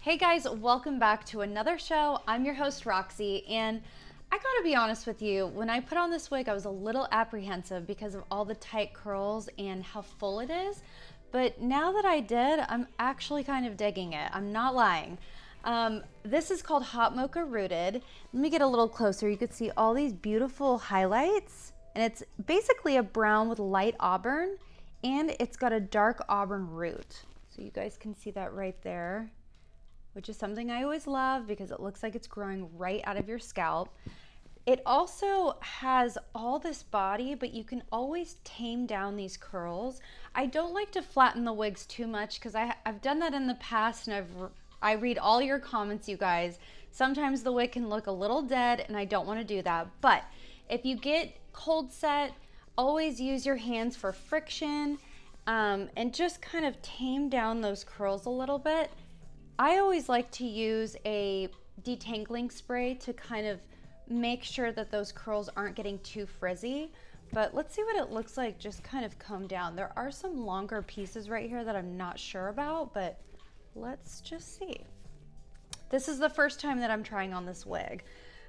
Hey guys, welcome back to another show. I'm your host, Roxie, and I gotta be honest with you, when I put on this wig, I was a little apprehensive because of all the tight curls and how full it is. But now that I did, I'm actually kind of digging it. I'm not lying. Um, this is called Hot Mocha Rooted. Let me get a little closer. You can see all these beautiful highlights, and it's basically a brown with light auburn, and it's got a dark auburn root. So you guys can see that right there which is something I always love because it looks like it's growing right out of your scalp. It also has all this body, but you can always tame down these curls. I don't like to flatten the wigs too much because I've done that in the past and I've I read all your comments, you guys. Sometimes the wig can look a little dead and I don't want to do that. But if you get cold set, always use your hands for friction um, and just kind of tame down those curls a little bit. I always like to use a detangling spray to kind of make sure that those curls aren't getting too frizzy. But let's see what it looks like just kind of come down. There are some longer pieces right here that I'm not sure about, but let's just see. This is the first time that I'm trying on this wig.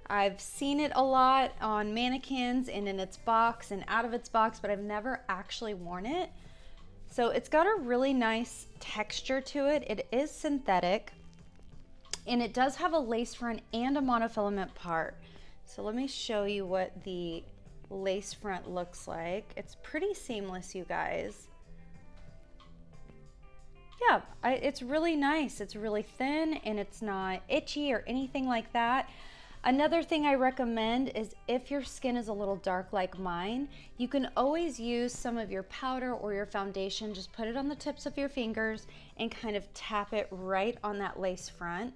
I've seen it a lot on mannequins and in its box and out of its box, but I've never actually worn it. So it's got a really nice texture to it. It is synthetic and it does have a lace front and a monofilament part. So let me show you what the lace front looks like. It's pretty seamless, you guys. Yeah, I, it's really nice. It's really thin and it's not itchy or anything like that. Another thing I recommend is if your skin is a little dark like mine, you can always use some of your powder or your foundation, just put it on the tips of your fingers and kind of tap it right on that lace front.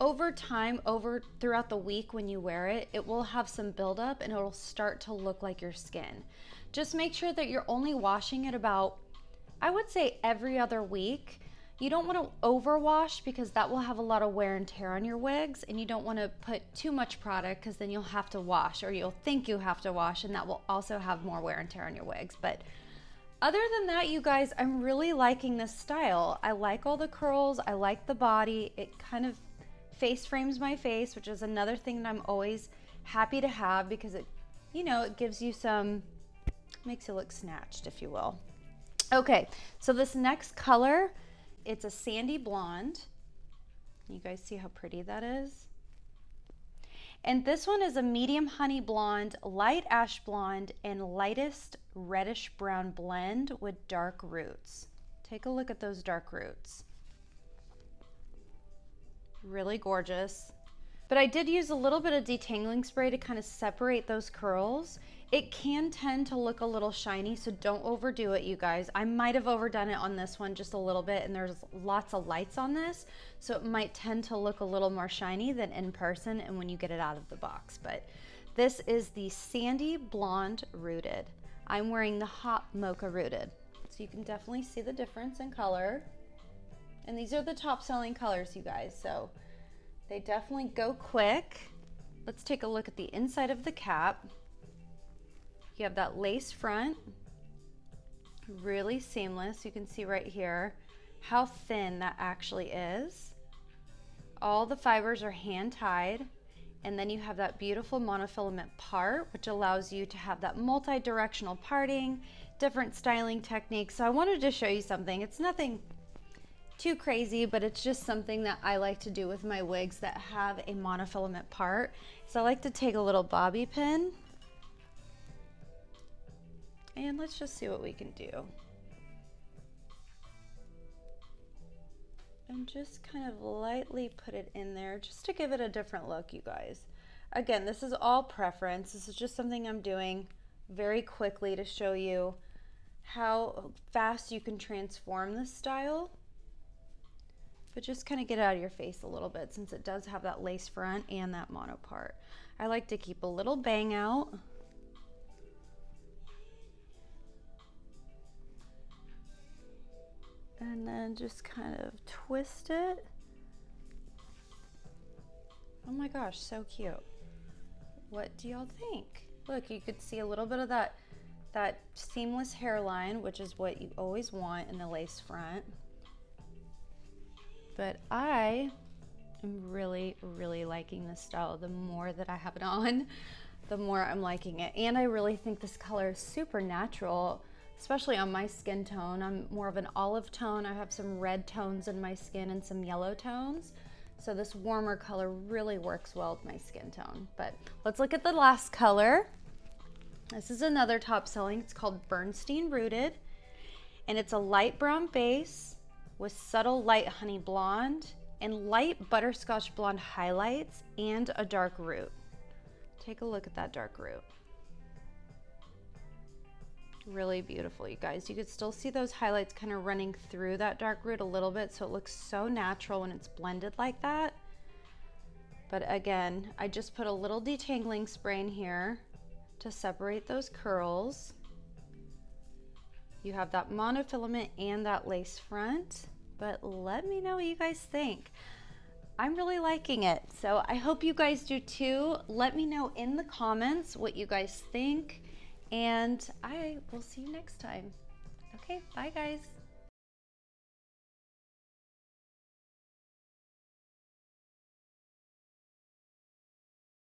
Over time, over throughout the week when you wear it, it will have some buildup and it'll start to look like your skin. Just make sure that you're only washing it about, I would say every other week you don't want to overwash because that will have a lot of wear and tear on your wigs and you don't want to put too much product because then you'll have to wash or you'll think you have to wash and that will also have more wear and tear on your wigs. But other than that, you guys, I'm really liking this style. I like all the curls. I like the body. It kind of face frames my face, which is another thing that I'm always happy to have because it, you know, it gives you some, makes you look snatched, if you will. Okay, so this next color, it's a sandy blonde. You guys see how pretty that is? And this one is a medium honey blonde, light ash blonde, and lightest reddish brown blend with dark roots. Take a look at those dark roots. Really gorgeous. But I did use a little bit of detangling spray to kind of separate those curls it can tend to look a little shiny, so don't overdo it, you guys. I might have overdone it on this one just a little bit, and there's lots of lights on this, so it might tend to look a little more shiny than in person and when you get it out of the box. But this is the Sandy Blonde Rooted. I'm wearing the Hot Mocha Rooted, so you can definitely see the difference in color. And these are the top selling colors, you guys, so they definitely go quick. Let's take a look at the inside of the cap. You have that lace front, really seamless. You can see right here how thin that actually is. All the fibers are hand tied. And then you have that beautiful monofilament part, which allows you to have that multi-directional parting, different styling techniques. So I wanted to show you something. It's nothing too crazy, but it's just something that I like to do with my wigs that have a monofilament part. So I like to take a little bobby pin and let's just see what we can do. And just kind of lightly put it in there just to give it a different look, you guys. Again, this is all preference. This is just something I'm doing very quickly to show you how fast you can transform this style. But just kind of get out of your face a little bit since it does have that lace front and that mono part. I like to keep a little bang out. And then just kind of twist it. Oh my gosh, so cute. What do y'all think? Look, you could see a little bit of that, that seamless hairline, which is what you always want in the lace front. But I I'm really, really liking this style. The more that I have it on, the more I'm liking it. And I really think this color is super natural, especially on my skin tone. I'm more of an olive tone. I have some red tones in my skin and some yellow tones. So this warmer color really works well with my skin tone. But let's look at the last color. This is another top selling. It's called Bernstein Rooted. And it's a light brown base with subtle light honey blonde and light butterscotch blonde highlights and a dark root. Take a look at that dark root. Really beautiful, you guys. You could still see those highlights kind of running through that dark root a little bit, so it looks so natural when it's blended like that. But again, I just put a little detangling spray in here to separate those curls. You have that monofilament and that lace front, but let me know what you guys think. I'm really liking it. So I hope you guys do too. Let me know in the comments what you guys think and I will see you next time. Okay, bye guys.